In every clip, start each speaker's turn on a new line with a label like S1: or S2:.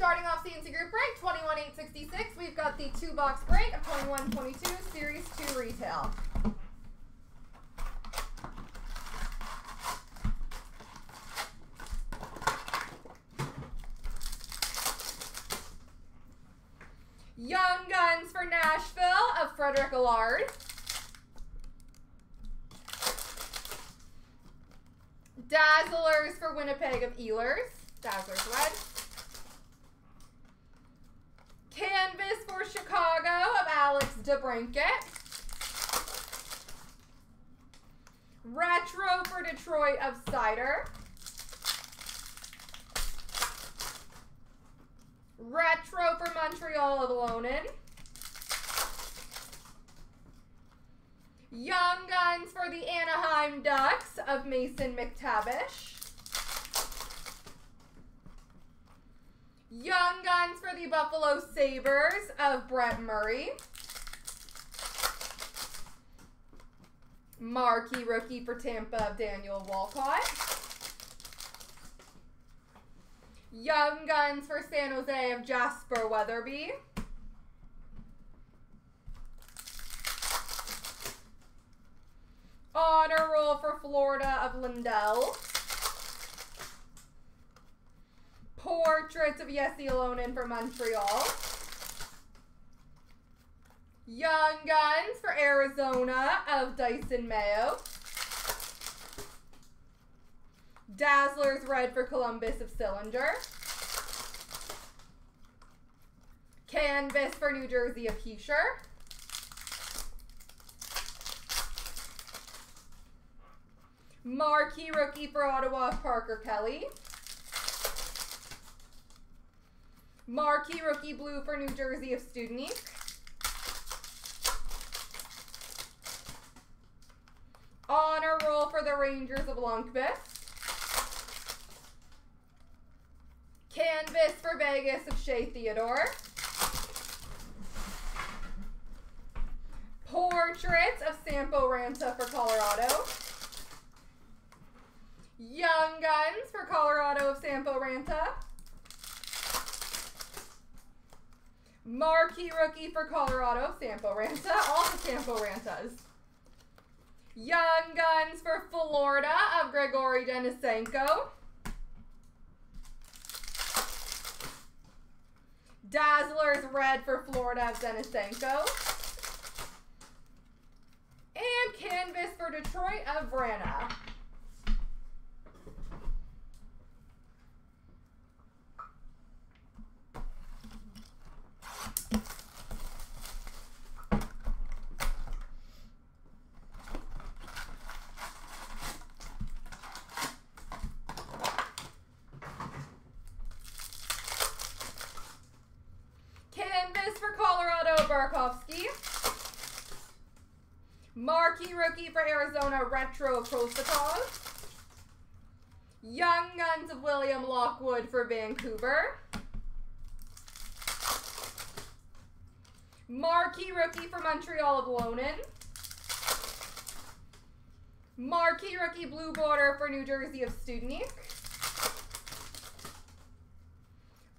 S1: Starting off CNC Group break, 21866. We've got the two box break of 2122 Series 2 Retail. Young Guns for Nashville of Frederic Allard. Dazzlers for Winnipeg of Ehlers. Dazzlers red. Canvas for Chicago of Alex DeBrincat. Retro for Detroit of Seider. Retro for Montreal of Lonan. Young Guns for the Anaheim Ducks of Mason McTavish. Young Guns for the Buffalo Sabres of Brett Murray. Marquee rookie for Tampa of Daniel Walcott. Young Guns for San Jose of Jasper Weatherby. Honor Roll for Florida of Lindell. Portraits of Jesse Ylönen for Montreal. Young Guns for Arizona of Dysin Mayo. Dazzlers Red for Columbus of Sillinger. Canvas for New Jersey of Hischier. Marquee rookie for Ottawa, Parker Kelly. Marquee rookie blue for New Jersey of Studnik. Honor roll for the Rangers of Lundqvist. Canvas for Vegas of Shea Theodore. Portraits of Sampo Ranta for Colorado. Young Guns for Colorado of Sampo Ranta. Marquee rookie for Colorado, Sampo Ranta. All the Sampo Rantas. Young Guns for Florida of Grigory Denisenko. Dazzlers red for Florida of Denisenko. And canvas for Detroit of Vrana. Canvas for Colorado, Marquee rookie for Arizona, Retro Prosvetov. Young Guns of William Lockwood for Vancouver. Marquee rookie for Montreal of Lonan. Marquee rookie blue border for New Jersey of Studnik.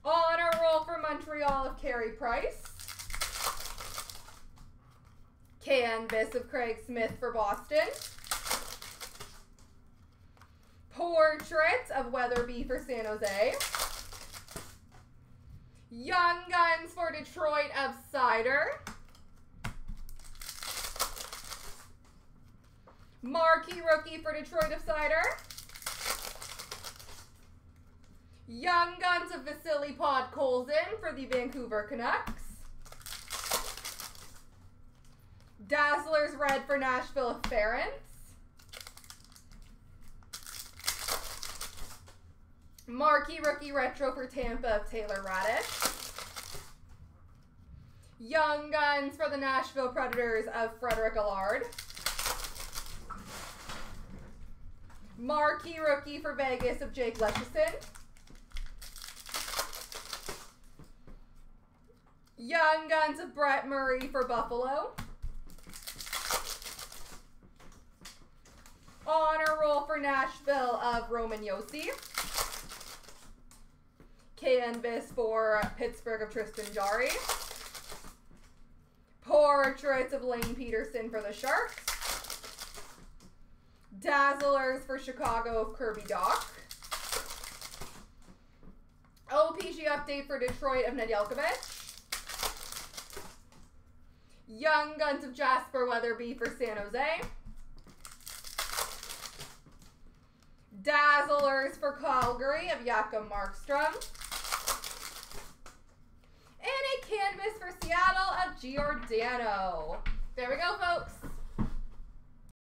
S1: Honor roll for Montreal of Carey Price. Canvas of Craig Smith for Boston. Portrait of Weatherby for San Jose. Young Guns for Detroit of Seider. Marquee rookie for Detroit of Seider. Young Guns of Vasily Podkolzin for the Vancouver Canucks. Dazzlers Red for Nashville Ference. Marquee Rookie Retro for Tampa of Taylor Raddysh. Young Guns for the Nashville Predators of Frederic Allard. Marquee Rookie for Vegas of Jake Leschyshyn. Young Guns of Brett Murray for Buffalo. Honor Roll for Nashville of Roman Josi. Canvas for Pittsburgh of Tristan Jarry. Portraits of Lane Pederson for the Sharks. Dazzlers for Chicago of Kirby Dach. OPG update for Detroit of Nedeljkovic. Young Guns of Jasper Weatherby for San Jose. Dazzlers for Calgary of Jacob Markstrom. And a canvas for Seattle of Giordano. There we go, folks.